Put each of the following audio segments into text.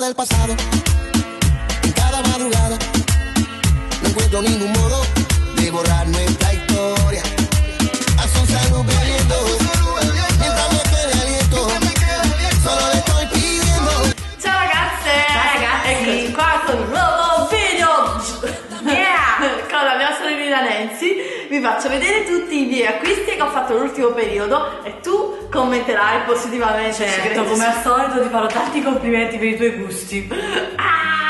del pasado. En cada madrugada no encuentro ningún modo vi faccio vedere tutti i miei acquisti che ho fatto nell'ultimo periodo e tu commenterai positivamente. Certo, come al solito ti farò tanti complimenti per i tuoi gusti. Ah!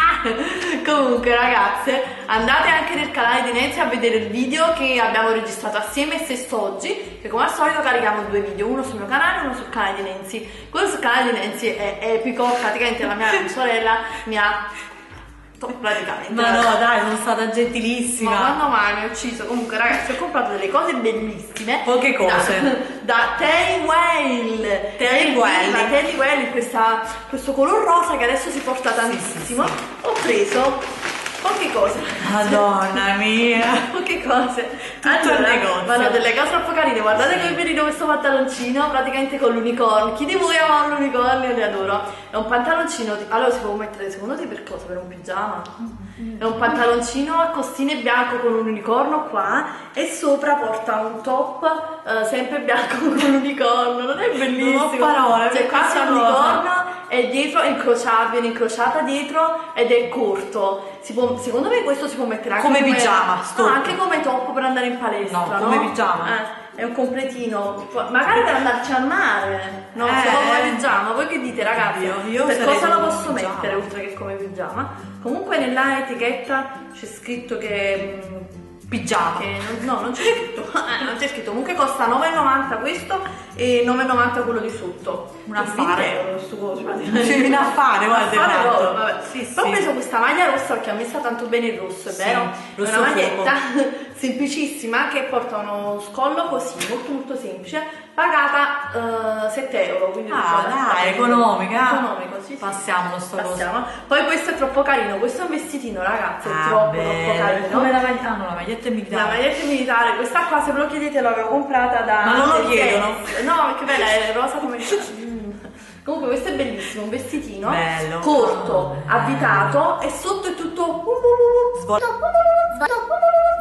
Comunque ragazze, andate anche nel canale di Nancy a vedere il video che abbiamo registrato assieme stesso oggi, che come al solito carichiamo due video, uno sul mio canale e uno sul canale di Nancy. Quello sul canale di Nancy è epico, praticamente la mia sorella mi ha praticamente Ma no, dai, sono stata gentilissima. ma quando mai mi ha ucciso? Comunque ragazzi ho comprato delle cose bellissime Poche cose. Da, da Terry Whale Terry Whale. Terry Whale questa- questo color rosa che adesso si porta tantissimo Ho preso poche cose Madonna mia. Poche cose Tutto il negozio. Ma no, delle cose troppo carine Guardate che carino questo pantaloncino Praticamente con l'unicorno Chi di voi ama l'unicorno? Li adoro È un pantaloncino Allora si può mettere secondo te per cosa? Per un pigiama? È un pantaloncino a costine bianco con un unicorno qua e sopra porta un top eh, sempre bianco con un unicorno. Non è bellissimo? Non ho parole, Cioè qua c'è un unicorno e dietro è incrociabile, incrociata dietro ed è corto. Si può- secondo me questo si può mettere anche Come pigiama, no, anche come top per andare in palestra. No, come pigiama. Eh, è un completino, magari per andarci al mare. No, Eh. solo come pigiama. Voi che dite, ragazzi? Io- io per cosa lo posso come mettere oltre che come pigiama? Comunque nella etichetta c'è scritto che. Che non- no, non c'è scritto. Eh, non c'è scritto. Comunque costa 9,90 questo e 9,90 quello di sotto. Un affare. 20 euro sto coso, praticamente. C'è un affare, guarda, Affare loro, vabbè. Sì, Però ho sì. preso questa maglia rossa perché a me sta tanto bene il rosso, è Sì, vero? rosso è una maglietta semplicissima che porta uno scollo così, molto molto semplice, pagata eh, 7 euro. Quindi Ah, tutto- dai, economica. Economico, sì, sì. Passiamolo sto. Passiamo. Poi questo è troppo carino, questo è un vestitino ragazzi, è Ah, troppo bello. troppo carino. Come la maglietta? Ah, no, la maglietta è La militare. maglietta militare, questa qua se ve lo chiedete l'avevo comprata da Ma non lo chiedono. No, perché bella, è rosa come Mm. Comunque questo è bellissimo, un vestitino Bello. corto, avvitato e sotto è tutto Svol-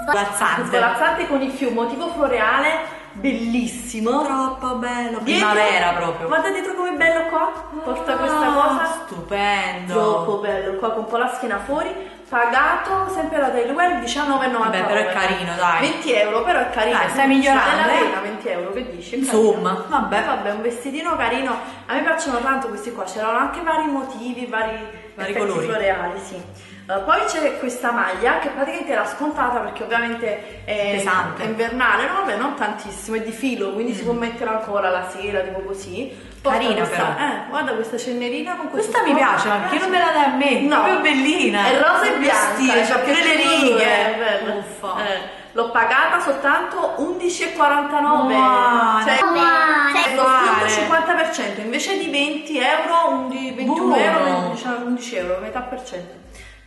Svolazzante. svolazzante con il fiume, motivo floreale, bellissimo. Troppo bello. Dietro- Primavera proprio. Guarda dietro com'è bello qua, porta questa Ah, cosa. Stupendo. Troppo bello, qua con un po' la schiena fuori, pagato sempre la Tailwell 19,99. Vabbè, però è carino, dai. 20 euro, però è carino. Dai, stai migliorando, Vale la eh? pena 20 euro, che dici? Insomma, vabbè. Vabbè, un vestitino carino. A me piacciono tanto questi qua, c'erano anche vari motivi, vari, Vari colori. floreali, sì. Eh, poi c'è questa maglia che praticamente era scontata perché ovviamente è Pesante. è invernale, no vabbè non tantissimo, è di filo, quindi si può mettere ancora la sera, tipo così. Porta. Carina, questa- però. Eh, guarda questa cennerina con questo Questa mi piace, ma perché non me la dai a me? È proprio bellina. È rosa e bianca. Vestire, c'ha pure le righe. È bello. Uffa. Eh, L'ho pagata soltanto 11,49. Buona. Cioè, cioè, lo sconto 50%, invece di 20 euro, un di 21 Buono. euro, 11, 11 euro, metà per cento.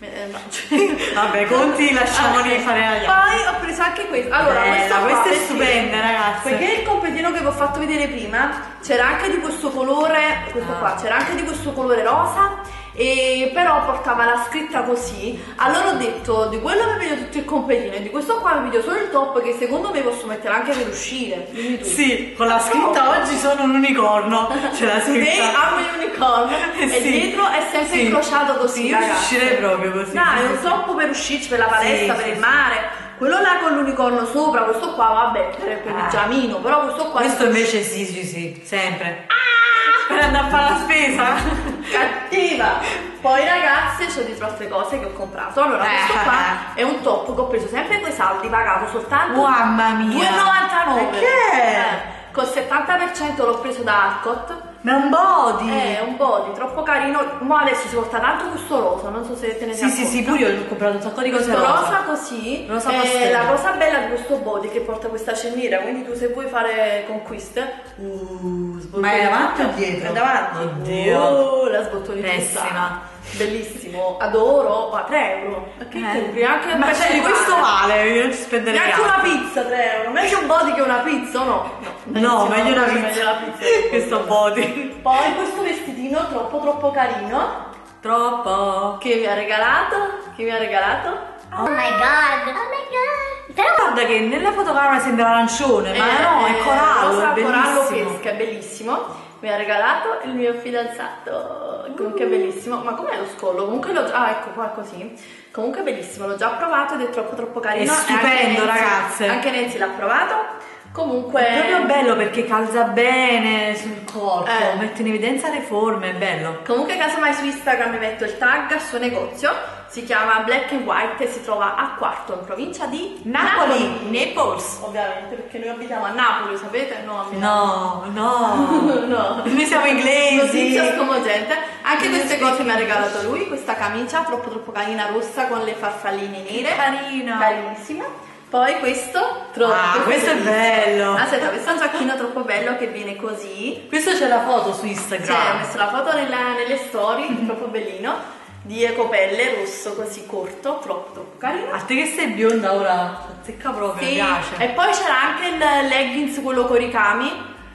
Eh, cioè- Vabbè, conti lasciamoli Ah, fare agli. Poi ho preso anche questo. Allora, Bella, questo qua, questa è stupenda, ragazze. Perché il completino che vi ho fatto vedere prima c'era anche di questo colore, questo Ah. qua, c'era anche di questo colore rosa. E però portava la scritta così. Allora ho detto di quello mi vedo tutto il completino e di questo qua mi vedo solo il top che secondo me posso mettere anche per uscire. Sì, con la scritta No. oggi sono un unicorno. C'è la Today scritta. amo gli unicorno Eh e sì. dietro è sempre Sì. incrociato così. Sì, uscirei proprio così. Dai, Sì, un top per uscirci per la palestra, Sì, per il mare. Quello là con l'unicorno sopra, questo qua, vabbè, per, il Ah. giamino, però questo qua Questo invece sì, sì, sì, sempre. Per andare a fare la spesa. cattiva. Poi ragazze, c'ho dietro altre cose che ho comprato. Allora, Eh. questo qua è un top che ho preso sempre quei saldi, pagato soltanto Mamma mia. 2,99. Perché? Eh, col 70% l'ho preso da Arcot. Ma è un body. È un body troppo carino. Ma adesso si porta tanto questo rosa, non so se te ne Sì, sei sì, accorta. sì, pure io ho comprato un sacco di cose rosa, rosa. così Rosa pastello. la cosa bella di questo body che porta questa cenniera quindi tu se vuoi fare conquiste uh, Ma è davanti o dietro? è davanti Oddio. oh, la sbottoni Pessima. Bellissimo, adoro, ma 3 euro. Ma che compri? Anche un cioè, di questo vale, io non ci spenderei Neanche una pizza 3 euro, meglio un body che una pizza o no? No, Sì, meglio una meglio pizza. la pizza. Questo body. Poi questo vestitino troppo troppo carino Troppo. che mi ha regalato, che mi ha regalato. Oh my god. Oh my god. Però Guarda che nella fotocamera sembra arancione, ma no, è corallo, rosa è corallo è bellissimo. Mi ha regalato il mio fidanzato, comunque è bellissimo. Ma com'è lo scollo? Comunque l'ho già, ah ecco qua così. Comunque è bellissimo, l'ho già provato ed è troppo troppo carino. È E anche stupendo, Nancy- ragazze. Anche Nancy l'ha provato. Comunque È proprio bello perché calza bene sul corpo, Eh. mette in evidenza le forme, è bello. Comunque casomai su Instagram mi metto il tag al suo negozio, si chiama Black and White e si trova a Quarto in provincia di Napoli, Naples. Ovviamente perché noi abitiamo a Napoli, sapete? No. No, no. no. Noi siamo inglesi. Notizia. Anche queste cose mi ha regalato lui, questa camicia troppo troppo carina rossa con le farfalline nere. Carina. Carissima. Poi questo, troppo Ah, questo è bellissimo. bello. Aspetta, questo è un giacchino troppo bello che viene così. Questo c'è la foto su Cioè, ho Instagram. messo la foto nella- nelle story, troppo bellino, di ecopelle rosso così corto, troppo troppo carino. A te che sei bionda ora, azzecca proprio, Sì, piace. E poi c'era anche il leggings, quello con i ricami,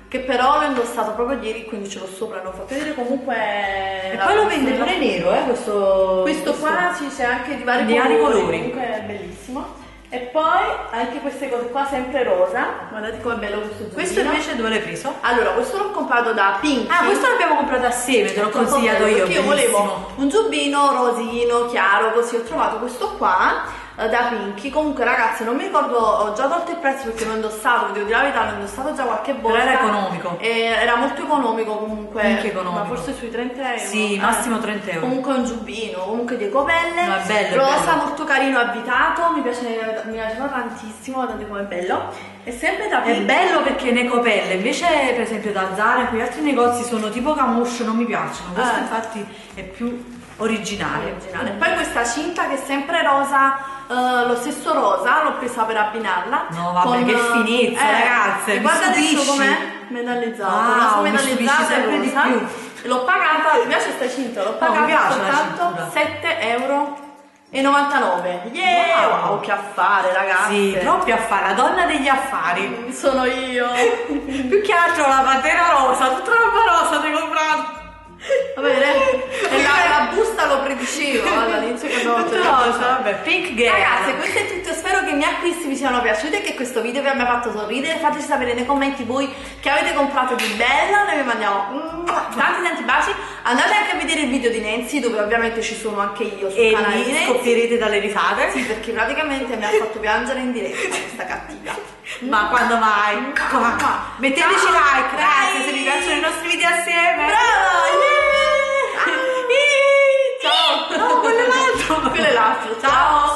che però l'ho indossato proprio ieri, quindi ce l'ho sopra, non ho fatto vedere comunque. E poi lo vende pure nero, eh, questo... Questo qua sì, c'è anche di vari Di vari colori. comunque è bellissimo. E poi anche queste cose qua, sempre rosa. Guardate com'è bello questo giubbino. Questo invece dove l'hai preso? Allora, questo l'ho comprato da Pink. Ah, questo l'abbiamo comprato assieme, te l'ho consigliato io, perché io volevo un giubbino rosino, chiaro, così ho trovato questo qua da Pinky. Comunque ragazzi, non mi ricordo, ho già tolto il prezzo perché l'ho indossato, vi devo dire la verità, l'ho indossato già qualche volta. era economico. Era molto economico comunque. Anche economico. Ma forse sui 30 euro. Sì, Eh. massimo 30 euro. Comunque un giubbino, comunque di ecopelle. No, è bello, è Rosa, bello. molto carino, avvitato, mi piace, mi piaceva tantissimo, guardate com'è bello. E sempre da È Pink. bello perché ne copelle, invece per esempio da Zara e quegli altri negozi sono tipo camouche, non mi piacciono. Questo Eh. infatti è più originale. originale. Poi questa cinta che è sempre rosa, eh, lo stesso rosa, l'ho presa per abbinarla. No, vabbè, che finezza, ragazze, E mi guarda adesso com'è medallizzato. Wow, la mi medallizzata è rosa. più. L'ho pagata, mi piace questa cinta, l'ho No, pagata mi piace soltanto cintura. 7 euro e 99. Yeah! Wow. Wow, che affare, ragazzi. Sì, troppi affari, la donna degli affari. Sono io. Più che altro la pantera rosa, tutta roba rosa ti comprato. Va bene? E la, la busta lo predicevo all'inizio che abbiamo fatto. rosa, vabbè, pink girl. Ragazzi, questo è tutto. Spero che i miei acquisti vi siano piaciuti e che questo video vi abbia fatto sorridere. Fateci sapere nei commenti voi che avete comprato di bello. Noi vi mandiamo tanti tanti baci. Andate anche a vedere il video di Nancy, dove ovviamente ci sono anche io sul e canale di scoppierete dalle risate. Sì, perché praticamente mi ha fatto piangere in diretta questa cattiva. Ma quando mai? Come? Metteteci Ciao. like, Dai. se vi piacciono i nostri video assieme. Brava! Rompe el chao.